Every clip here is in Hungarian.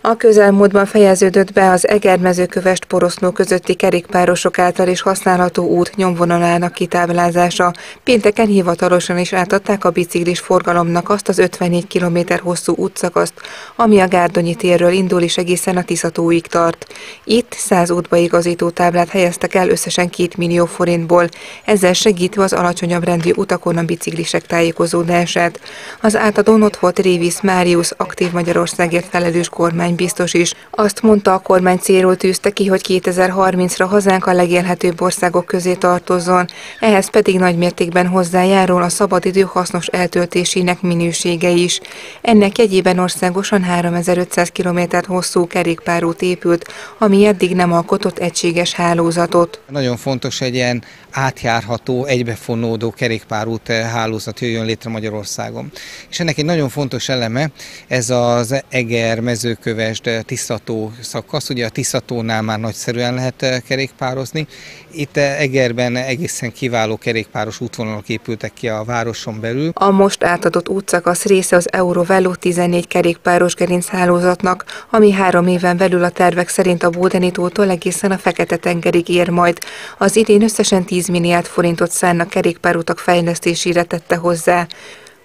A közelmúltban fejeződött be az Egermezőkövest Porosznó közötti kerékpárosok által is használható út nyomvonalának kitáblázása. Pénteken hivatalosan is átadták a biciklis forgalomnak azt az 54 km hosszú útszakaszt, ami a Gárdonyi térről indul és egészen a Tiszatóig tart. Itt 100 útbaigazító táblát helyeztek el összesen 2 millió forintból, ezzel segítve az alacsonyabb rendű utakon a biciklisek tájékozódását. Az átadón ott volt Révis Máriusz, aktív Magyarországért felelős kormány biztos is. Azt mondta, a kormány célról tűzte ki, hogy 2030-ra hazánk a legélhetőbb országok közé tartozzon, ehhez pedig nagy mértékben hozzájárul a szabadidő hasznos eltöltésének minősége is. Ennek jegyében országosan 3500 km hosszú kerékpárút épült, ami eddig nem alkotott egységes hálózatot. Nagyon fontos egy ilyen átjárható, egybefonódó kerékpárút hálózat jöjjön létre Magyarországon. És ennek egy nagyon fontos eleme ez az Eger mezőköve Budapest Tiszató szakasz. Ugye a Tiszatónál már nagyszerűen lehet eh, kerékpározni. Itt eh, Egerben egészen kiváló kerékpáros útvonalak épültek ki a városon belül. A most átadott útszakasz része az Eurovelo 14 kerékpáros gerinchálózatnak, ami három éven belül a tervek szerint a Bódenitótól egészen a Fekete-tengerig ér majd. Az idén összesen 10 milliárd forintot szánnak kerékpárutak fejlesztésére tette hozzá.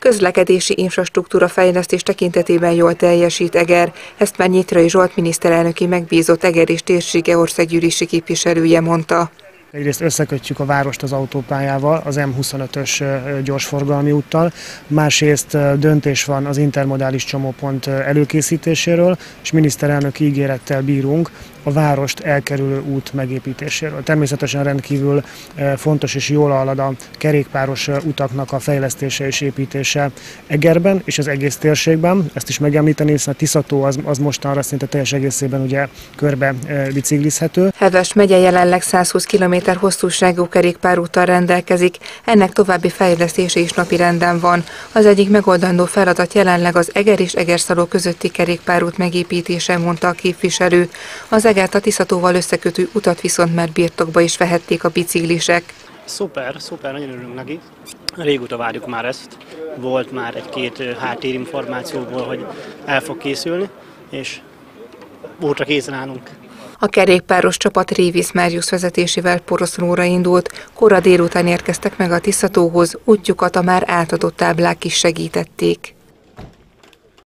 Közlekedési infrastruktúra fejlesztés tekintetében jól teljesít Eger, ezt már Nyitrai Zsolt miniszterelnöki megbízott Eger és térsége országgyűlési képviselője mondta. Egyrészt összekötjük a várost az autópályával, az M25-ös gyorsforgalmi úttal, másrészt döntés van az intermodális csomópont előkészítéséről, és miniszterelnök ígérettel bírunk a várost elkerülő út megépítéséről. Természetesen rendkívül fontos és jól halad a kerékpáros utaknak a fejlesztése és építése Egerben és az egész térségben. Ezt is megemlíteni, hiszen a Tiszató az, az mostanra szinte teljes egészében ugye körbe biciklizhető. Heves megye jelenleg 120 km hosszúságú kerékpárúttal rendelkezik, ennek további fejlesztése is napi renden van. Az egyik megoldandó feladat jelenleg az Eger és Egerszaló közötti kerékpárút megépítése, mondta a képviselő. Az Egert a Tiszatóval összekötő utat viszont már birtokba is vehették a biciklisek. Szuper, szuper, nagyon örülünk neki. Régóta várjuk már ezt. Volt már egy-két háttérinformációból, hogy el fog készülni, és útra készen állunk. A kerékpáros csapat Révis Máriusz vezetésével Poroszlóra indult, kora délután érkeztek meg a Tiszatóhoz, útjukat a már átadott táblák is segítették.